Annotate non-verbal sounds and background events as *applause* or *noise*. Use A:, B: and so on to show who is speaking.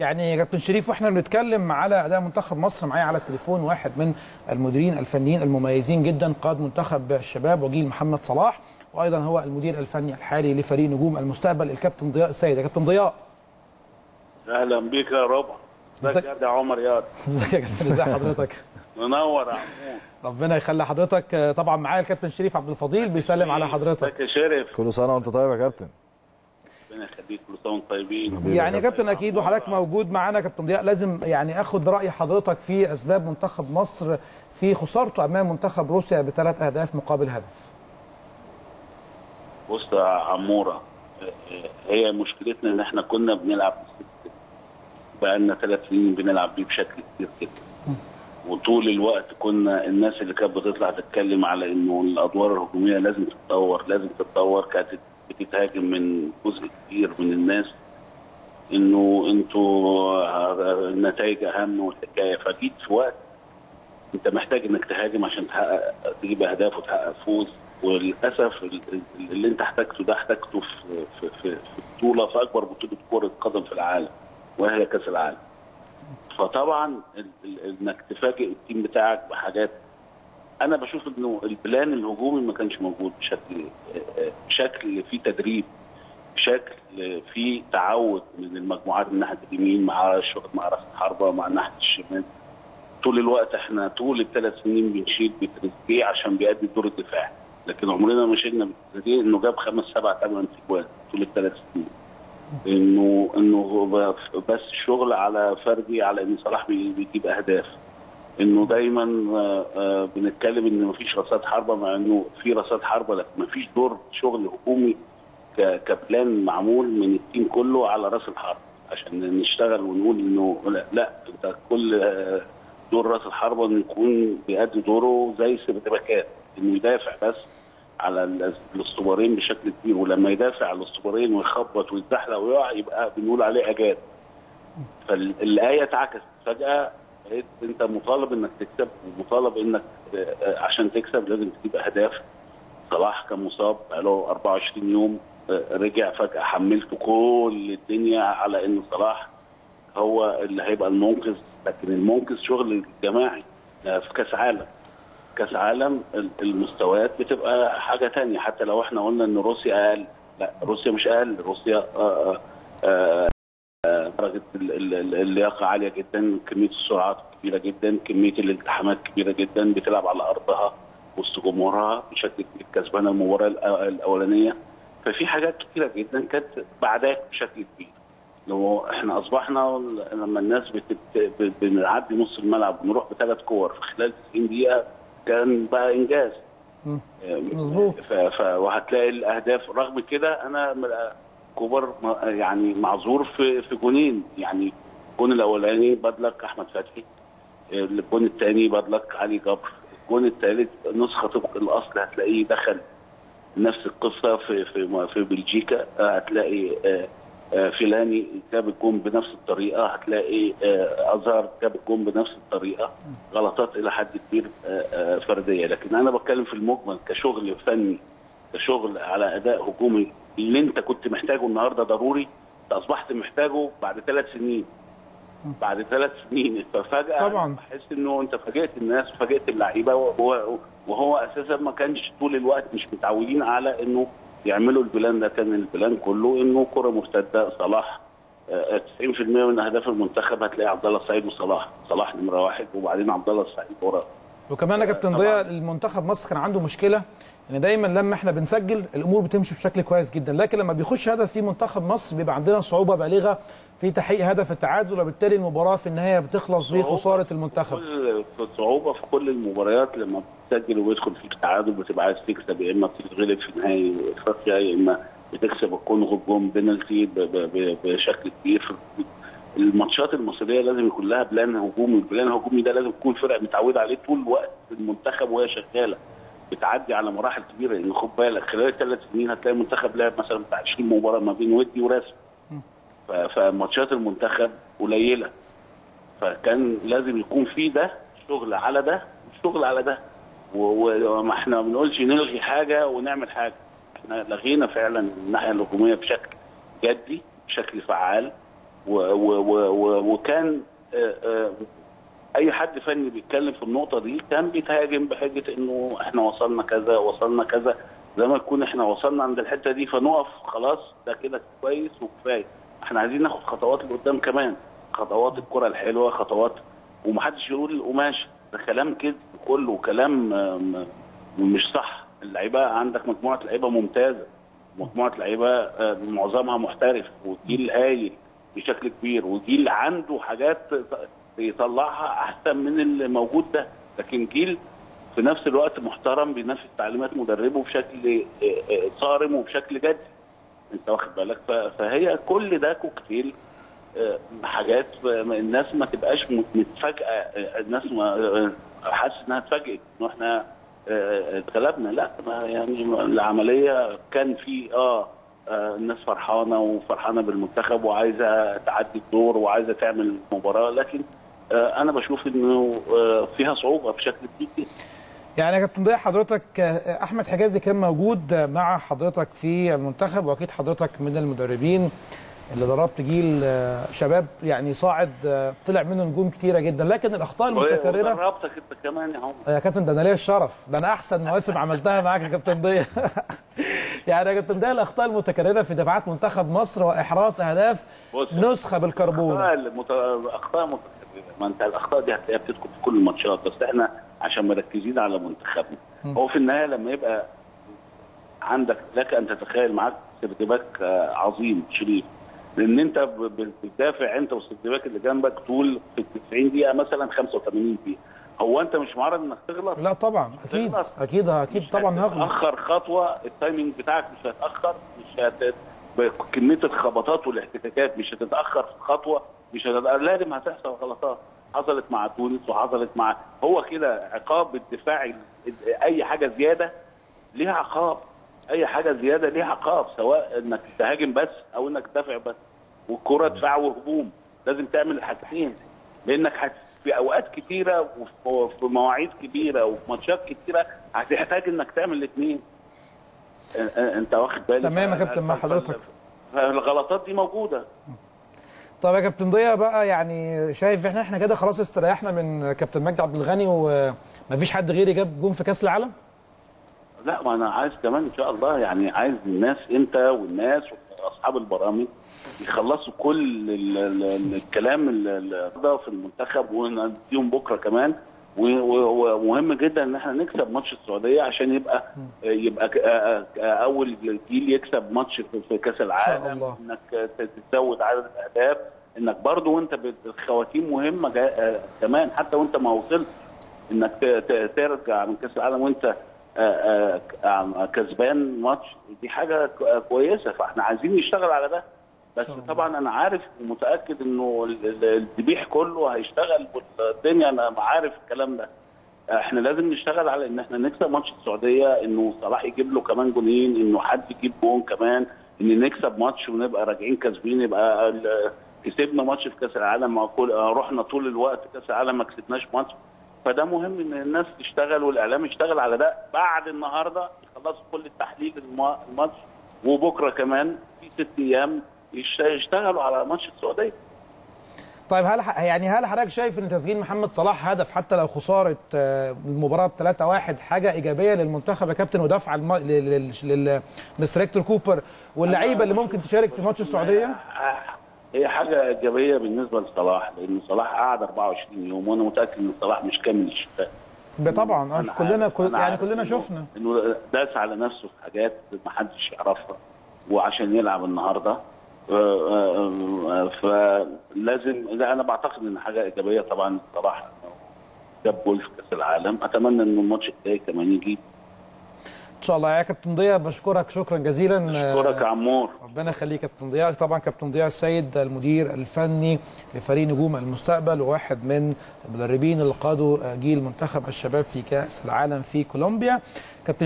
A: يعني يا كابتن شريف وإحنا بنتكلم على أداء منتخب مصر معايا على التليفون واحد من المديرين الفنيين المميزين جدا قاد منتخب الشباب وجيل محمد صلاح وأيضا هو المدير الفني الحالي لفريق نجوم المستقبل الكابتن ضياء السيد. يا كابتن ضياء.
B: أهلا بيك يا ربع ازيك؟ يا عمر يا
A: ازيك يا كابتن ازي حضرتك؟
B: منور
A: ربنا يخلي حضرتك. طبعا معايا الكابتن شريف عبد الفضيل بيسلم على حضرتك.
B: ازيك يا شرف
C: كل سنة وأنت طيب يا كابتن.
B: ربنا يخليك كل سنه وأنتم طيبين.
A: يعني يا كابتن أكيد وحضرتك موجود معانا كابتن ضياء. لازم يعني أخد رأي حضرتك في أسباب منتخب مصر في خسارته أمام منتخب روسيا بثلاث أهداف مقابل هدف.
B: بص يا عمورة هي مشكلتنا إن إحنا كنا بنلعب بقى لنا ثلاث سنين بنلعب بيه بشكل كتير كده. وطول الوقت كنا الناس اللي كانت بتطلع تتكلم على إنه الأدوار الهجومية لازم تتطور لازم تتطور. كانت بتتهاجم من جزء كبير من الناس إنه أنتوا النتائج أهم والحكاية فجيت في وقت أنت محتاج إنك تهاجم عشان تحقق تجيب أهداف وتحقق فوز وللأسف ال- ال- اللي أنت احتاجته ده احتاجته في في في, في بطولة في أكبر بطولة كرة قدم في العالم وهي كأس العالم. فطبعا إنك تفاجئ التيم بتاعك بحاجات أنا بشوف إنه البلان الهجومي ما كانش موجود بشكل بشكل في تدريب بشكل في تعود من المجموعات من ناحية اليمين مع الشغل مع راس الحربة مع ناحية الشمال. طول الوقت إحنا طول الثلاث سنين بنشيل بتريزيجيه عشان بيأدي الدور الدفاعي لكن عمرنا ما شلنا بتريزيجيه إنه جاب خمس سبع ثمان تجوان طول الثلاث سنين. إنه إنه بس شغل على فردي على إن صلاح بي- بيجيب أهداف. إنه دايما آه، آه، بنتكلم إن مفيش رصاد حربة مع إنه في رصاد حربة لكن مفيش دور شغل هجومي ك- كبلان معمول من التيم كله على رأس الحرب. عشان نشتغل ونقول إنه لا, لا أنت كل آه، دور رأس الحربة إنه يكون بيأدي دوره زي السباكات إنه يدافع بس على ال- الاسطوبارين بشكل كبير ولما يدافع على الاسطوبارين ويخبط ويتزحلق ويقع يبقى بنقول عليه أجاد. فالايه اتعكست. فجأة انت مطالب انك تكسب ومطالب انك آه، عشان تكسب لازم تجيب اهداف. صلاح كان مصاب بقاله 24 يوم آه، رجع فجأة حملته كل الدنيا على إن صلاح هو اللي هيبقى المنقذ. لكن المنقذ شغل جماعي آه، في كأس عالم. كأس عالم ال- المستويات بتبقى حاجة تانية. حتى لو إحنا قلنا إن روسيا أقل لا روسيا مش أقل روسيا آه، آه، درجة ال- ال- ال- اللياقة عالية جدا كمية السرعات كبيرة جدا كمية الالتحامات كبيرة جدا بتلعب على أرضها وسط جمهورها بشكل كسبانه المباراة الأولانية ففي حاجات كتيرة جدا كانت بعداك بشكل كبير لو إحنا أصبحنا لما الناس بتت... بنعدي نص الملعب ونروح بثلاث كور في خلال 90 دقيقة كان بقى إنجاز
A: مم. مظبوط.
B: ف... ف... وهتلاقي الأهداف رغم كده أنا كوبر يعني معذور في في جونين. يعني الجون الأولاني بدلك أحمد فتحي الجون الثاني بدلك علي جبر. الجون الثالث نسخة طبق الأصل هتلاقيه دخل نفس القصة في في في بلجيكا. هتلاقي آه، آه، فيلايني جاب الجون بنفس الطريقة. هتلاقي آه، هازارد جاب الجون بنفس الطريقة. غلطات إلى حد كبير فردية. لكن أنا بتكلم في المجمل كشغل فني كشغل على أداء هجومي اللي انت كنت محتاجه النهارده ضروري انت أصبحت محتاجه بعد ثلاث سنين. بعد ثلاث سنين. ففجأة
A: طبعاً.
B: بحس إنه انت فاجئت الناس وفاجئت اللعيبة وهو, وهو أساسا ما كانش طول الوقت مش متعودين على إنه يعملوا البلان ده. كان البلان كله إنه كرة مرتدة صلاح آه، 90% من أهداف المنتخب هتلاقي عبد الله السعيد وصلاح. صلاح نمرة واحد وبعدين عبد الله السعيد وراه
A: وكمان يا كابتن. ضياء المنتخب مصر كان عنده مشكلة. ان دايما لما إحنا بنسجل الأمور بتمشي بشكل كويس جدا. لكن لما بيخش هدف في منتخب مصر بيبقى عندنا صعوبة بالغة في تحقيق هدف التعادل وبالتالي المباراة في النهاية بتخلص بخساره المنتخب
B: كل في صعوبة في كل المباريات لما بتسجل ويدخل فيك تعادل بتبقى عايز تكسب يا إما بتتغلب في نهائي إفريقيا يا إما بتكسب الكونغو بجون بينالتي بشكل كبير. الماتشات المصرية لازم يكون لها plan هجومي، ال plan الهجومي ده لازم تكون فرق متعودة عليه طول الوقت في المنتخب وهي شغالة. بتعدي على مراحل كبيرة. لأن خد بالك خلال الثلاث سنين هتلاقي المنتخب لعب مثلا بتاع 20 مباراة ما بين ودي ورسمي فماتشات المنتخب قليلة. فكان لازم يكون في ده شغل على ده شغل على ده. وما إحنا ما بنقولش نلغي حاجة ونعمل حاجة. إحنا لغينا فعلا الناحية الهجومية بشكل جدي بشكل فعال. و و و و وكان أي حد فني بيتكلم في النقطة دي كان بيتهاجم بحجة إنه إحنا وصلنا كذا وصلنا كذا. زي ما يكون إحنا وصلنا عند الحتة دي فنقف خلاص ده كده كويس وكفاية. إحنا عايزين ناخد خطوات لقدام كمان خطوات الكرة الحلوة خطوات ومحدش يقول القماش. ده كلام كده كله كلام مش صح. اللعيبة عندك مجموعة لعيبة ممتازة. مجموعة لعيبة آه، معظمها محترف وجيل هايل بشكل كبير وجيل عنده حاجات يطلعها أحسن من اللي موجود ده. لكن جيل في نفس الوقت محترم بينفذ تعليمات مدربه بشكل آه، آه، صارم وبشكل جدي أنت واخد بالك؟ فهي كل ده كوكتيل آه، حاجات الناس ما تبقاش متفاجئة الناس ما حاسس إنها اتفاجئت إن إحنا اتغلبنا. لا يعني العملية كان في آه الناس فرحانة وفرحانة بالمنتخب وعايزة تعدي الدور وعايزة تعمل مباراة. لكن أنا بشوف إنه آه، فيها صعوبة بشكل كبير جدا
A: يعني يا كابتن ضياء حضرتك آه، أحمد حجازي كان موجود آه، مع حضرتك في المنتخب وأكيد حضرتك من المدربين اللي ضربت جيل آه، شباب يعني صاعد آه، طلع منه نجوم كتيرة جدا لكن الأخطاء المتكرره
B: ودربتك أنت كمان يا عمر
A: يا كابتن ده أنا ليا الشرف ده أنا أحسن مواسم عملتها معاك يا كابتن ضياء *laughs* يعني يا كابتن ضياء الأخطاء المتكررة في دفاعات منتخب مصر وإحراز
B: أهداف.
A: نسخة بالكربون.
B: أخطاء متكرره ما انت الاخطاء دي هتلاقيها بتدخل في كل الماتشات بس إحنا عشان مركزين على منتخبنا. هو في النهاية لما يبقى عندك لك أن تتخيل معاك third back آه، عظيم شريف. لأن أنت بتدافع أنت وال third back اللي جنبك طول في ال 90 دقيقة مثلا 85 دقيقة. هو أنت مش معرض إنك تغلط؟
A: لا طبعا أكيد أكيد أكيد طبعا هغلط.
B: تاخر خطوة ال timing بتاعك مش هيتأخر مش هت... كميه الخبطات والاحتكاكات مش هتتأخر في خطوة مش هتتأخر. لازم هتحصل غلطات. حصلت مع تونس وحصلت مع هو كده عقاب الدفاعي أي حاجة زيادة ليها عقاب. أي حاجة زيادة ليها عقاب سواء إنك تهاجم بس أو إنك تدافع بس. والكره دفاع وهجوم لازم تعمل الحاجتين لأنك هت... في أوقات كتيرة وفي في مواعيد كبيرة وفي ماتشات كتيرة هتحتاج إنك تعمل الاثنين أنت واخد بالك
A: تمام يا كابتن مع حضرتك.
B: الغلطات دي موجودة؟
A: طب يا كابتن ضياء بقى يعني شايف إحنا إحنا كده خلاص استريحنا من كابتن مجدي عبد الغني ومفيش حد غيري جاب جون في كأس العالم؟
B: لا ما أنا عايز كمان إن شاء الله يعني عايز الناس انت والناس وأصحاب البرامج يخلصوا كل ال ال الكلام ال- ال- ده في المنتخب ونديهم بكرة كمان. ومهم جدا إن إحنا نكسب ماتش السعودية عشان يبقى يبقى ك- آ- آ- أول جيل يكسب ماتش في- كأس العالم. إنك تزود عدد الأهداف إنك برضو وأنت الخواتيم مهمة جا- آ، كمان حتى وأنت ما وصلت إنك ترجع من كأس العالم وأنت آه، آه، كسبان ماتش دي حاجة كويسة فإحنا عايزين نشتغل على ده بس طبعا أنا عارف ومتأكد إنه ال- ال- الذبيح كله هيشتغل والدنيا أنا عارف الكلام ده. إحنا لازم نشتغل على إن إحنا نكسب ماتش السعودية إنه صلاح يجيب له كمان جونين إنه حد يجيب جون كمان إن نكسب ماتش ونبقى راجعين كاسبين يبقى كسبنا ماتش في كأس العالم رحنا طول الوقت كأس العالم ما كسبناش ماتش. فده مهم إن الناس تشتغل والإعلام يشتغل على ده. بعد النهارده يخلصوا كل التحليل الم- الماتش وبكرة كمان في ست أيام يشتغلوا على ماتش السعودية.
A: طيب هل يعني هل حضرتك شايف إن تسجيل محمد صلاح هدف حتى لو خسارة آه، المباراة ب 3-1 حاجة إيجابية للمنتخب يا كابتن ودفع الم... لل... لل... لمستر هيكتور كوبر واللعيبة اللي ممكن تشارك في ماتش السعودية؟
B: هي حاجة إيجابية بالنسبة لصلاح لأن صلاح قعد 24 يوم وأنا متأكد إن صلاح مش كامل الشفاء
A: طبعا كلنا كل... يعني كلنا شفنا.
B: إنه داس على نفسه في حاجات ما حدش يعرفها وعشان يلعب النهارده. فلازم لا أنا بعتقد إن حاجة إيجابية طبعا صلاح إنه جاب جول في كأس العالم. أتمنى ان الماتش الجاي كمان يجي.
A: إن شاء الله. يا كابتن ضياء بشكرك. شكرا جزيلا.
B: اشكرك يا عمور.
A: ربنا يخليك يا كابتن ضياء. طبعا كابتن ضياء السيد المدير الفني لفريق نجوم المستقبل وواحد من المدربين اللي قادوا جيل منتخب الشباب في كأس العالم في كولومبيا. كابتن